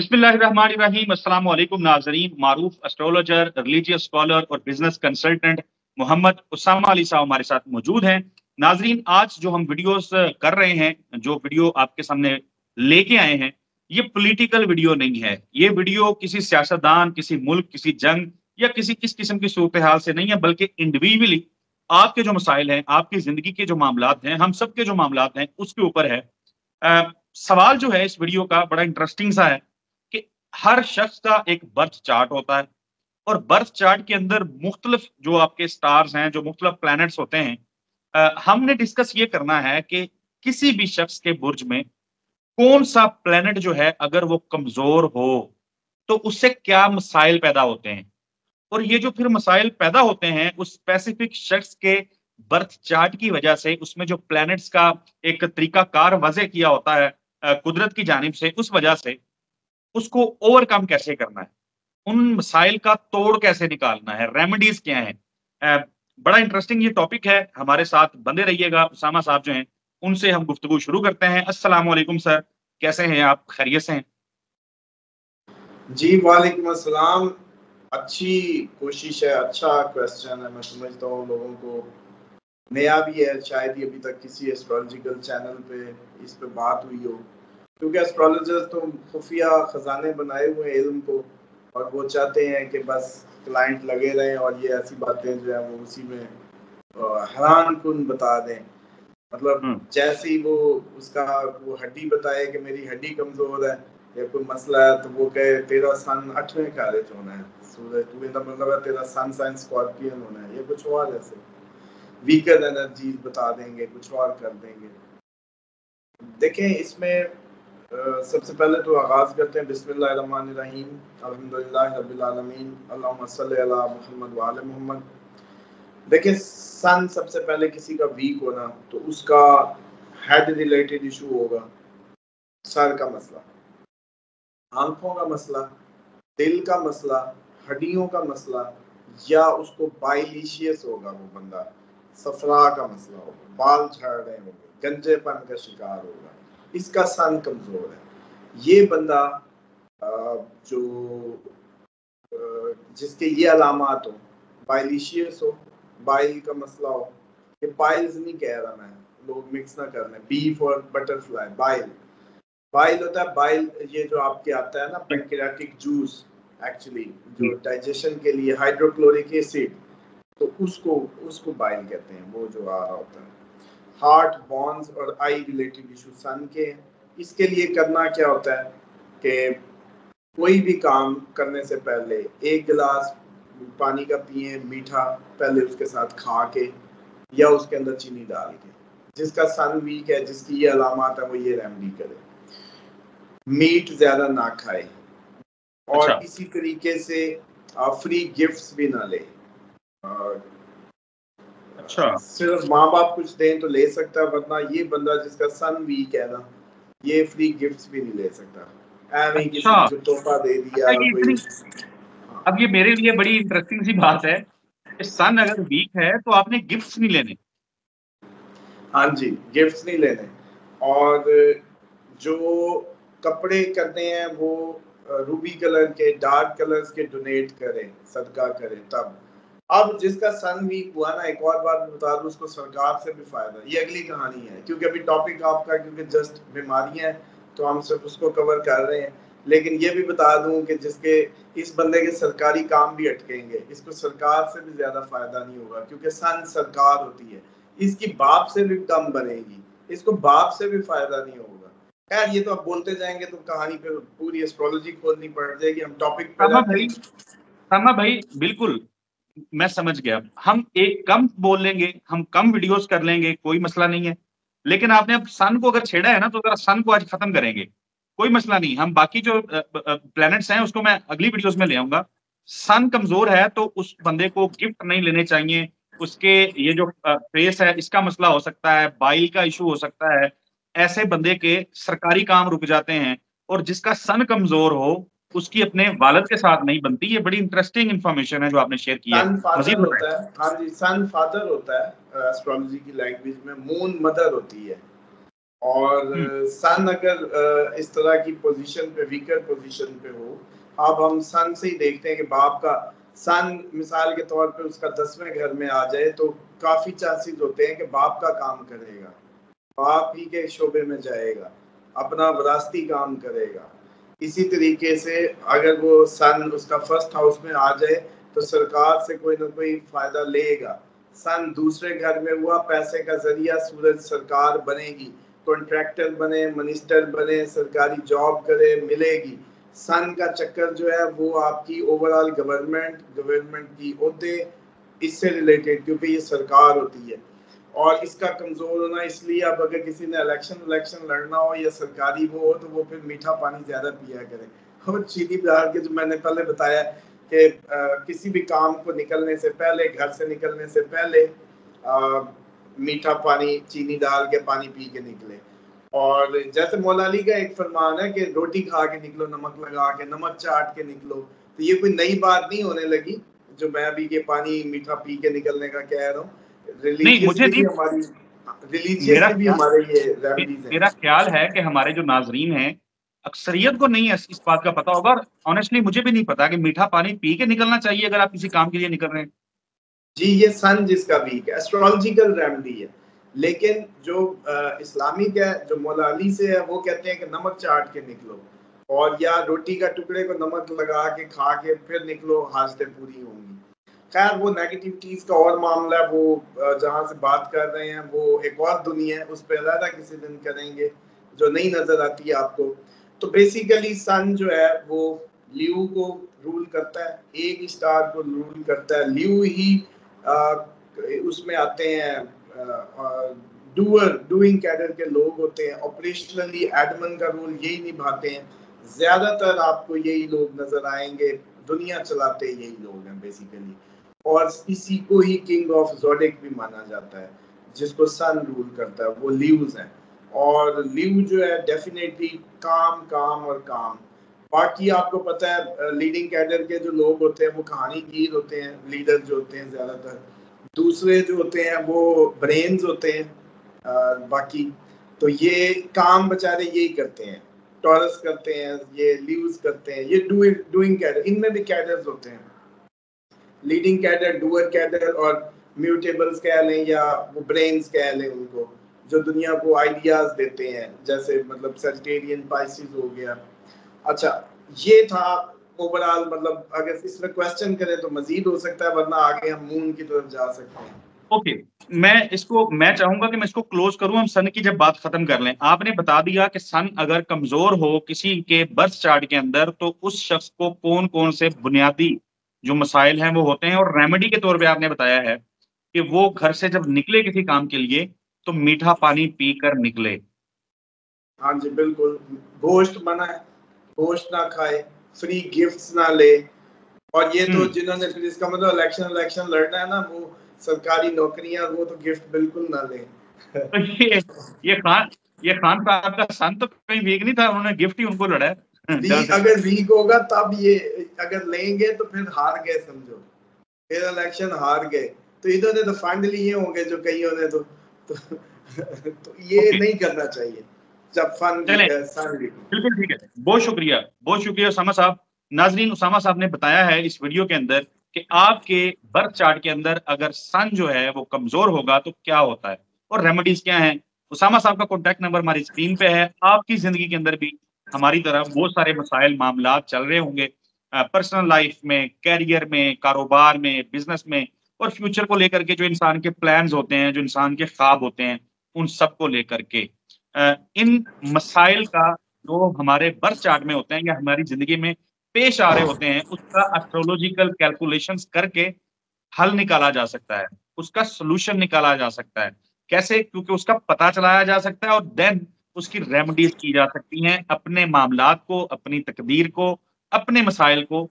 بسم اللہ الرحمن الرحیم۔ السلام علیکم ناظرین، معروف اسٹرولوجر ریلیجیس اسکالر اور بزنس کنسلٹنٹ محمد اسامہ علی صاحب ہمارے ساتھ موجود ہیں۔ ناظرین، آج جو ہم ویڈیوز کر رہے ہیں، جو ویڈیو آپ کے سامنے لے کے آئے ہیں، یہ پولیٹیکل ویڈیو نہیں ہے۔ یہ ویڈیو کسی سیاستدان، کسی ملک، کسی جنگ یا کسی کس قسم کی صورتحال سے نہیں ہے، بلکہ انڈیویجلی آپ کے جو مسائل ہیں، آپ کی زندگی کے جو معاملات ہیں، ہم سب کے جو معاملات ہیں، اس کے اوپر ہے۔ سوال جو ہے اس ویڈیو کا بڑا انٹرسٹنگ سا ہے۔ ہر شخص کا ایک برتھ چارٹ ہوتا ہے اور برتھ چارٹ کے اندر مختلف جو آپ کے سٹارز ہیں، جو مختلف پلانٹس ہوتے ہیں ہم نے ڈسکس یہ کرنا ہے کہ کسی بھی شخص کے برج میں کون سا پلانٹ جو ہے اگر وہ کمزور ہو، تو اس سے کیا مسائل پیدا ہوتے ہیں؟ اور یہ جو پھر مسائل پیدا ہوتے ہیں، اس اسپیسیفک شخص کے برتھ چارٹ کی وجہ سے، اس میں جو پلانٹس کا ایک طریقہ کار وضع کیا ہوتا ہے قدرت کی جانب سے، اس وجہ سے اس کو اوور کم کیسے کرنا ہے؟ ان مسائل کا توڑ کیسے نکالنا ہے؟ ریمیڈیز کیا ہیں؟ بڑا انٹرسٹنگ یہ ٹاپک ہے۔ ہمارے ساتھ بندے رہیے گا۔ اسامہ صاحب جو ہیں، ان سے ہم گفتگو شروع کرتے ہیں۔ السلام علیکم سر۔ کیسے ہیں آپ؟ خیریت سے ہیں؟ جی وعلیکم السلام۔ اچھی کوشش ہے اچھا کوشچن ہے۔ میں سمجھتا ہوں لوگوں کو۔ نیا بھی ہے، شاید ہی ابھی تک کسی اسٹرالوجیکل چینل پہ اس پہ بات ہوئی ہو۔ کیونکہ اسٹرالوجر تو خفیہ خزانے بنائے ہوئے علم کو اور وہ چاہتے ہیں کہ بس کلائنٹ لگے رہیں اور یہ ایسی باتیں جو ہیں وہ اسی میں حیران کن بتا دیں۔ مطلب جیسے ہی وہ اس کا وہ ہڈی بتائے کہ میری ہڈی کمزور ہے یا کوئی مسئلہ ہے تو وہ کہے تیرا سن اٹھویں کارج ہونا ہے سورج تو کا مطلب ہے تیرا سن سائن اسکارپین ہونا ہے یہ کچھ اور ایسے۔ ویکر انرجیز بتا دیں گے کچھ اور کر دیں گے۔ دیکھیں اس میں سب سے پہلے تو آغاز کرتے ہیں بسم اللہ الرحمن الرحیم الحمدللہ رب العالمین، اللہم صلی اللہ محمد وآل محمد۔ دیکھیں، سن سب سے پہلے کسی کا ویک ہونا تو اس کا ہیڈ ریلیٹڈ ایشو ہوگا۔ سر کا مسئلہ، آنکھوں کا مسئلہ، دل کا مسئلہ، ہڈیوں کا مسئلہ، یا اس کو بائیلیشیس ہوگا وہ بندہ سفرا کا مسئلہ ہوگا، بال جھڑ رہے ہوں گے، گنجے پن کا شکار ہوگا۔ اس کا سن کمزور ہے۔ یہ بندہ جو جس کے یہ علامات ہو بائلیشیس ہو بائل کا مسئلہ ہو، کہ بائلز نہیں کہہ رہا میں، لوگ مکس نہ کر لیں۔ بیف اور بٹر فلائی بائل بائل ہوتا ہے بائل یہ جو آپ کے آتا ہے نا پینکریاٹک جوس ایکچولی جو ڈائجیشن کے لیے ہائیڈروکلورک ایسڈ تو اس کو اس کو بائل کہتے ہیں، وہ جو آ رہا ہوتا ہے۔ ہارٹ بونز اور آئی ریلیٹڈ ایشو سن کے اس کے لیے کرنا کیا ہوتا ہے کہ کوئی بھی کام کرنے سے پہلے ایک گلاس پانی کا پیئیں میٹھا پہلے اس کے ساتھ کھا کے یا اس کے اندر چینی ڈال کے۔ جس کا سن ویک ہے جس کی یہ علامات ہے وہ یہ ریمڈی کرے۔ میٹ زیادہ نہ کھائے۔ اور اچھا۔ اسی طریقے سے فری گفٹس بھی نہ لے اچھا۔ صرف ماں باپ کچھ دیں تو لے سکتا ورنہ یہ بندہ جس کا سن ویک ہے نا یہ فری گفٹس بھی نہیں لے سکتا۔ اچھا۔ تحفہ دے دیا اب یہ میرے لیے بڑی انٹرسٹنگ سی بات ہے کہ سن اگر ویک ہے تو آپ نے گفٹس نہیں لینے۔ ہاں جی گفٹس نہیں لینے۔ اور جو کپڑے کرنے ہیں وہ روبی کلر کے ڈارک کلرز کے ڈونیٹ کریں صدقہ کریں تب۔ اب جس کا سن ویک ہوا نا ایک اور بات بتا دوں اس کو سرکار سے بھی فائدہ یہ اگلی کہانی ہے۔ کیونکہ ابھی ٹاپک آپ کا کیونکہ جسٹ بیماریاں ہیں تو ہم صرف اس کو کور کر رہے ہیں۔ لیکن یہ بھی بتا دوں کہ جس کے اس بندے کے سرکاری کام بھی اٹکیں گے۔ اس کو سرکار سے بھی زیادہ فائدہ نہیں ہوگا کیونکہ سن سرکار ہوتی ہے۔ اس کی باپ سے بھی کم بنے گی۔ اس کو باپ سے بھی فائدہ نہیں ہوگا۔ خیر یہ تو آپ بولتے جائیں گے تو کہانی پہ پوری اسٹرالوجی کھولنی پڑ جائے گی۔ ہم ٹاپک پہ بھائی بالکل۔ میں سمجھ گیا۔ ہم ایک کم بول لیں گے، ہم کم ویڈیوز کر لیں گے، کوئی مسئلہ نہیں ہے۔ لیکن آپ نے اب سن کو اگر چھیڑا ہے نا، تو سن کو آج ختم کریں گے۔ کوئی مسئلہ نہیں۔ ہم باقی جو پلانٹس ہیں، اس کو میں اگلی ویڈیوز میں لے آؤں گا۔ سن کمزور ہے تو اس بندے کو گفٹ نہیں لینے چاہیے۔ اس کے یہ جو فیس ہے، اس کا مسئلہ ہو سکتا ہے بائل کا ایشو ہو سکتا ہے۔ ایسے بندے کے سرکاری کام رک جاتے ہیں اور جس کا سن کمزور ہو اس کی اپنے والد کے ساتھ نہیں بنتی یہ بڑی انٹرسٹنگ انفارمیشن ہے جو آپ نے شیئر کی ہے۔ ہاں جی سن فادر ہوتا ہے۔ ایسٹرالوجی کی لینگویج میں مون مدر ہوتی ہے۔ اور سن اگر اس طرح کی پوزیشن پہ ویکر پوزیشن پہ ہو اب ہم سن سے ہی دیکھتے ہیں کہ باپ کا سن مثال کے طور پہ اس کا دسویں گھر میں آ جائے تو کافی چانسز ہوتے ہیں کہ باپ کا کام کرے گا۔ باپ ہی کے شعبے میں جائے گا۔ اپنا وراثتی کام کرے گا۔ اسی طریقے سے اگر وہ سن اس کا فرسٹ ہاؤس میں آ جائے تو سرکار سے کوئی نہ کوئی فائدہ لے گا۔ سن دوسرے گھر میں ہوا، پیسے کا ذریعہ سورج سرکار بنے گی۔ کانٹریکٹر بنے منسٹر بنے، سرکاری جاب کرے، ملے گی۔ سن کا چکر جو ہے وہ آپ کی اوور آل گورنمنٹ گورنمنٹ کی عہدے، اس سے ریلیٹڈ کیونکہ یہ سرکار ہوتی ہے۔ اور اس کا کمزور ہونا اس لیے اب اگر کسی نے الیکشن الیکشن لڑنا ہو یا سرکاری وہ ہو تو وہ پھر میٹھا پانی زیادہ پیا کرے۔ اور چینی بہار کے جو میں نے پہلے بتایا کہ کسی بھی کام کو نکلنے سے پہلے، گھر سے نکلنے سے پہلے میٹھا پانی، چینی ڈال کے پانی پی کے نکلے۔ اور جیسے مولا علی کا ایک فرمان ہے کہ روٹی کھا کے نکلو، نمک لگا کے، نمک چاٹ کے نکلو۔ تو یہ کوئی نئی بات نہیں ہونے لگی جو میں ابھی یہ پانی میٹھا پی کے نکلنے کا کہہ رہا ہوں۔ میرا خیال ہے کہ ہمارے جو ناظرین ہیں اکثریت کو نہیں اس بات کا پتا ہوگا آنےسٹلی مجھے بھی نہیں پتا کہ میٹھا پانی پی کے نکلنا چاہیے اگر آپ کسی کام کے لیے نکل رہے ہیں۔ جی یہ سن جس کا ویک ہے اسٹرالوجیکل ریمڈی ہے۔ لیکن جو اسلامک ہے جو مولا علی سے ہے وہ کہتے ہیں کہ نمک چاٹ کے نکلو۔ اور یا روٹی کا ٹکڑے کو نمک لگا کے کھا کے پھر نکلو حاضریں پوری ہوں گی۔ خیر، وہ نیگیٹیوٹیز کا اور معاملہ ہے وہ جہاں سے بات کر رہے ہیں، وہ ایک اور دنیا ہے، اس پہ علیحدہ کسی دن کریں گے، جو نہیں نظر آتی ہے آپ کو۔ تو بیسیکلی سن جو ہے، وہ لیو کو رول کرتا ہے، ایک اسٹار کو رول کرتا ہے۔ لیو ہی اس میں آتے ہیں ڈوئر ڈوئنگ کیڈر کے لوگ ہوتے ہیں۔ آپریشنلی ایڈمن کا رول یہی نبھاتے ہیں۔ زیادہ تر آپ کو یہی لوگ نظر آئیں گے، دنیا چلاتے یہی لوگ ہیں بیسیکلی اور اسی کو ہی کنگ آف زوڈک بھی مانا جاتا ہے، جس کو سن رول کرتا ہے، وہ لیوز ہیں۔ اور لیو جو ہے ڈیفینیٹلی کام کام اور کام۔ باقی آپ کو پتہ ہے لیڈنگ کیڈر کے جو لوگ ہوتے ہیں، وہ کہانی گیر ہوتے ہیں لیڈر جو ہوتے ہیں زیادہ تر۔ دوسرے جو ہوتے ہیں، وہ برینز ہوتے ہیں۔ باقی تو یہ کام بچارے یہی کرتے ہیں۔ ٹورس کرتے ہیں، یہ لیوز کرتے ہیں، یہ ڈوئنگ کیڈر ان میں بھی کیڈرز ہوتے ہیں۔ لیڈنگ کیڈر، ڈوئر کیڈر اور میوٹیبلز کہہ لیں یا وہ برینز کہہ لیں ان کو، جو دنیا کو آئیڈیاز دیتے ہیں، جیسے مطلب سیٹیرین پائسیز ہو گیا۔ اچھا یہ تھا اوور آل مطلب اگر اس میں کوشچن کریں تو مزید ہو سکتا ہے، ورنہ آگے ہم مون کی طرف جا سکتے ہیں۔ اوکے میں اس کو، میں چاہوں گا کہ میں اس کو کلوز کروں، ہم سن کی جب بات ختم کر لیں۔ آپ نے بتا دیا کہ سن اگر کمزور ہو کسی کے برتھ چارٹ کے اندر، تو اس شخص کو کون کون سے بنیادی جو مسائل ہیں وہ ہوتے ہیں اور ریمیڈی کے طور پہ آپ نے بتایا ہے کہ وہ گھر سے جب نکلے کسی کام کے لیے تو میٹھا پانی پی کر نکلے۔ ہاں جی بالکل۔ گوشت منع ہے گوشت نہ کھائے فری گفٹس نہ لے۔ اور یہ تو جنہوں نے پھر اس کا مطلب الیکشن الیکشن لڑنا ہے نا وہ سرکاری نوکریاں وہ تو گفٹ بالکل نہ لیں یہ خان یہ خان صاحب کا سن تو کہیں ویک نہیں تھا انہوں نے گفٹ ہی ان کو لڑا ہے۔ اگر ویک ہوگا تب یہ اگر لیں گے تو پھر ہار گئے سمجھو۔ پھر الیکشن ہار گئے۔ تو ادھر نے تو فنڈ لیے ہوں گے جو کئیوں نے تو تو یہ نہیں کرنا چاہیے۔ جب فن بالکل ٹھیک ہے۔ بہت شکریہ۔ بہت شکریہ اسامہ صاحب۔ ناظرین اسامہ صاحب نے بتایا ہے اس ویڈیو کے اندر کہ آپ کے برتھ چارٹ کے اندر اگر سن جو ہے وہ کمزور ہوگا تو کیا ہوتا ہے اور ریمیڈیز کیا ہیں؟ اسامہ صاحب کا کانٹیکٹ نمبر ہماری اسکرین پہ ہے۔ آپ کی زندگی کے اندر بھی ہماری طرح بہت سارے مسائل، معاملات چل رہے ہوں گے پرسنل لائف میں کیریئر میں، کاروبار میں بزنس میں، اور فیوچر کو لے کر کے جو انسان کے پلانز ہوتے ہیں، جو انسان کے خواب ہوتے ہیں، ان سب کو لے کر کے۔ ان مسائل کا جو ہمارے برتھ چارٹ میں ہوتے ہیں یا ہماری زندگی میں پیش آ رہے ہوتے ہیں، اس کا اسٹرولوجیکل کیلکولیشن کر کے حل نکالا جا سکتا ہے، اس کا سولوشن نکالا جا سکتا ہے۔ کیسے؟ کیونکہ اس کا پتا چلایا جا سکتا ہے اور دین اس کی ریمیڈیز کی جا سکتی ہیں، اپنے معاملات کو، اپنی تقدیر کو، اپنے مسائل کو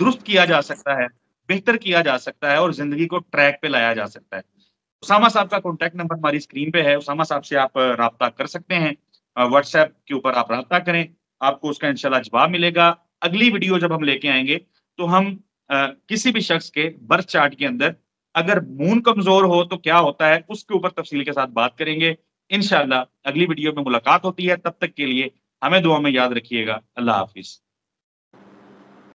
درست کیا جا سکتا ہے، بہتر کیا جا سکتا ہے اور زندگی کو ٹریک پہ لایا جا سکتا ہے۔ اسامہ صاحب کا کانٹیکٹ نمبر ہماری اسکرین پہ ہے۔ اسامہ صاحب سے آپ رابطہ کر سکتے ہیں۔ واٹس ایپ کے اوپر آپ رابطہ کریں۔ آپ کو اس کا انشاءاللہ جواب ملے گا۔ اگلی ویڈیو جب ہم لے کے آئیں گے تو ہم کسی بھی شخص کے برتھ چارٹ کے اندر اگر مون کمزور ہو تو کیا ہوتا ہے، اس کے اوپر تفصیل کے ساتھ بات کریں گے۔ انشاءاللہ اگلی ویڈیو میں ملاقات ہوتی ہے، تب تک کے لیے ہمیں دعا میں یاد رکھیے گا۔ اللہ حافظ۔